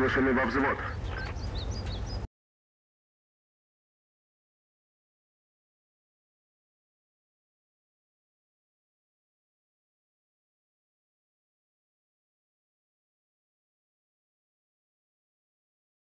приглашены во взвод.